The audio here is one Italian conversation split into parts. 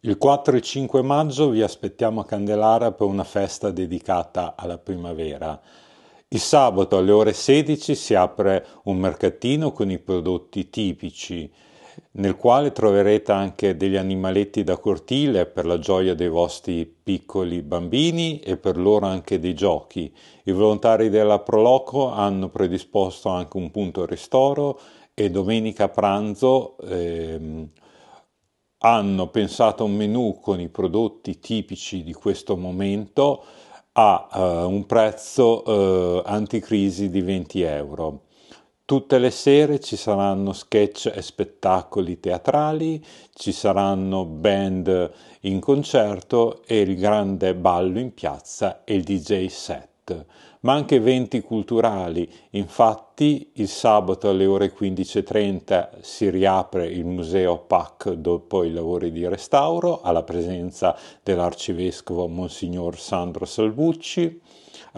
Il 4 e 5 maggio vi aspettiamo a Candelara per una festa dedicata alla primavera. Il sabato alle ore 16 si apre un mercatino con i prodotti tipici, nel quale troverete anche degli animaletti da cortile per la gioia dei vostri piccoli bambini e per loro anche dei giochi. I volontari della Proloco hanno predisposto anche un punto ristoro e domenica pranzo ehm, hanno pensato un menù con i prodotti tipici di questo momento a uh, un prezzo uh, anticrisi di 20 euro. Tutte le sere ci saranno sketch e spettacoli teatrali, ci saranno band in concerto e il grande ballo in piazza e il DJ set ma anche eventi culturali. Infatti il sabato alle ore 15.30 si riapre il Museo PAC dopo i lavori di restauro alla presenza dell'arcivescovo Monsignor Sandro Salvucci.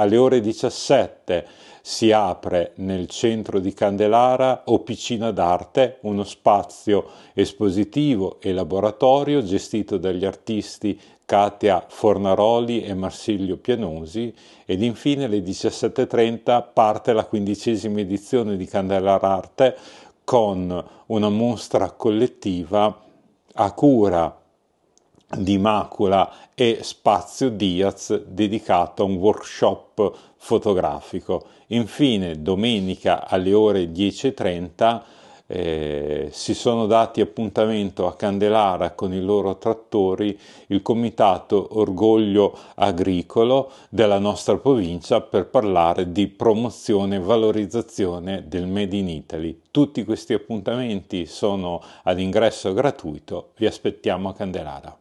Alle ore 17 si apre nel centro di Candelara Officina d'Arte, uno spazio espositivo e laboratorio gestito dagli artisti Katia Fornaroli e Marsilio Pianosi ed infine alle 17.30 parte la quindicesima edizione di Candelara Arte con una mostra collettiva a cura di Macula e Spazio Diaz dedicato a un workshop fotografico. Infine, domenica alle ore 10.30 eh, si sono dati appuntamento a Candelara con i loro trattori il comitato Orgoglio Agricolo della nostra provincia per parlare di promozione e valorizzazione del Made in Italy. Tutti questi appuntamenti sono ad ingresso gratuito, vi aspettiamo a Candelara.